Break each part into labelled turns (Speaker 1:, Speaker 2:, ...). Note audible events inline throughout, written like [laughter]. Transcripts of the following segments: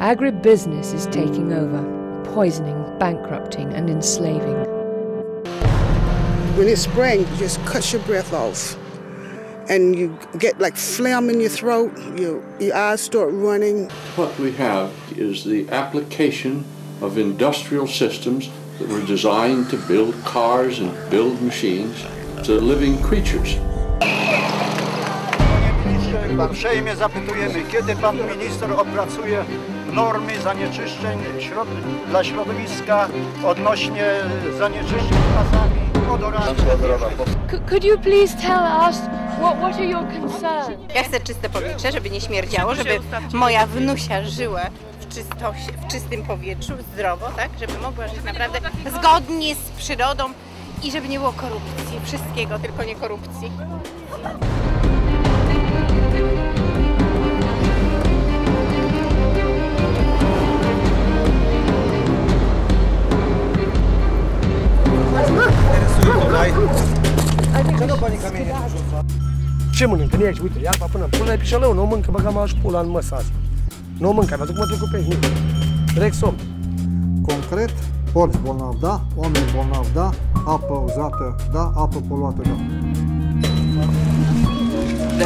Speaker 1: Agribusiness is taking over, poisoning, bankrupting, and enslaving.
Speaker 2: When it's spring, you just cut your breath off. And you get like phlegm in your throat, your, your eyes start running.
Speaker 3: What we have is the application of industrial systems that were designed to build cars and build machines to living creatures.
Speaker 4: Uprzejmie zapytujemy, kiedy pan minister opracuje normy zanieczyszczeń środ dla środowiska odnośnie zanieczyszczeń gazami, odorami.
Speaker 1: could you please tell us what, what are your concerns?
Speaker 5: Ja chcę czyste powietrze, żeby nie śmierdziało, żeby moja wnusia żyła w, czystości, w czystym powietrzu, zdrowo, tak? Żeby mogła żyć naprawdę zgodnie z przyrodą i żeby nie było korupcji. Wszystkiego, tylko nie korupcji.
Speaker 6: Ce mănâncă? Ne aici, uite, ia până pula pișalău, nu mâncă, băga maș pula în măsa asta. Nu mâncă, pentru că mă duc pe ei. Rexom.
Speaker 7: Concret, porți bolnav, da, oameni bolnav, da, apă uzată, da, apă poluată, da.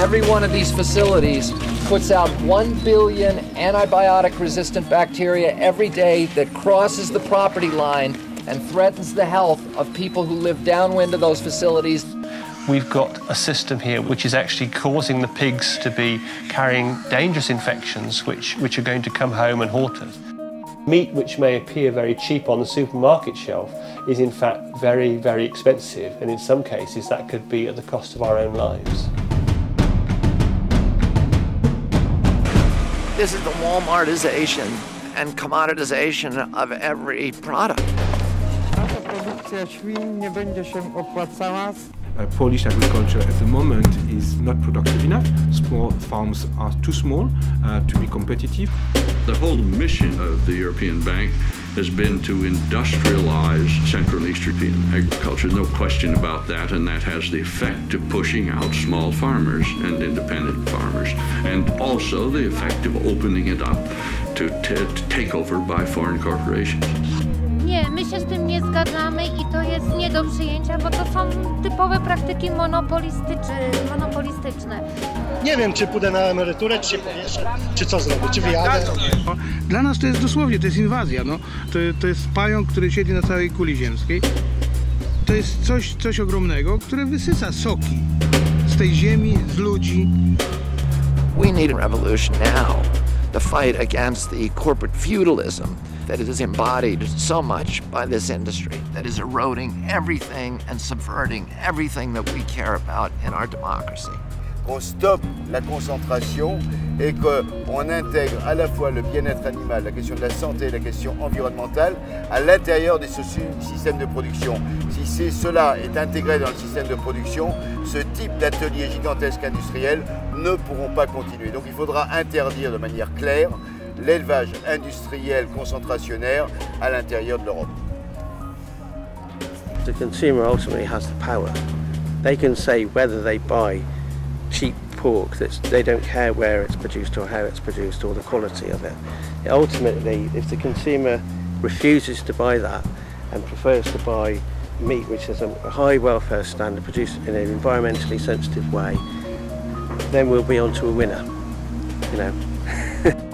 Speaker 8: Every one of these facilities puts out 1 billion antibiotic resistant bacteria every day that crosses the property line and threatens the health of people who live downwind of those facilities.
Speaker 9: We've got a system here which is actually causing the pigs to be carrying dangerous infections which, which are going to come home and haunt us. Meat which may appear very cheap on the supermarket shelf is in fact very, very expensive and in some cases that could be at the cost of our own lives.
Speaker 10: This is the Walmartization and commoditization of every product.
Speaker 11: Uh, Polish agriculture at the moment is not productive enough. Small farms are too small uh, to be competitive.
Speaker 3: The whole mission of the European Bank has been to industrialize Central and Eastern European agriculture. No question about that, and that has the effect of pushing out small farmers and independent farmers, and also the effect of opening it up to, to, by foreign corporations.
Speaker 12: Nie, my się z tym nie zgadzamy i to jest nie do przyjęcia, bo to są typowe praktyki monopolistyczne.
Speaker 6: Nie wiem, czy pójdę na emeryturę, czy się powieszę, czy co zrobię, czy wyjadę.
Speaker 13: Dla nas to jest dosłownie, to jest inwazja. No. To, to jest pająk, który siedzi na całej kuli ziemskiej. To jest coś, coś ogromnego, które wysysa soki z tej ziemi, z ludzi.
Speaker 10: We need a revolution now to fight against the corporate feudalism that is embodied so much by this industry that is eroding everything and subverting everything that we care about in our democracy.
Speaker 14: qu'on stoppe la concentration et qu'on intègre à la fois le bien-être animal, la question de la santé, la question environnementale à l'intérieur de ce système de production. Si cela est intégré dans le système de production, ce type d'ateliers gigantesques industriels ne pourront pas continuer. Donc il faudra interdire de manière claire l'élevage industriel concentrationnaire à l'intérieur de l'Europe.
Speaker 15: The consumer ultimately has. They can say whether they buy cheap pork that they don't care where it's produced or how it's produced or the quality of it. Ultimately, if the consumer refuses to buy that and prefers to buy meat which has a high welfare standard produced in an environmentally sensitive way, then we'll be on to a winner, you know. [laughs]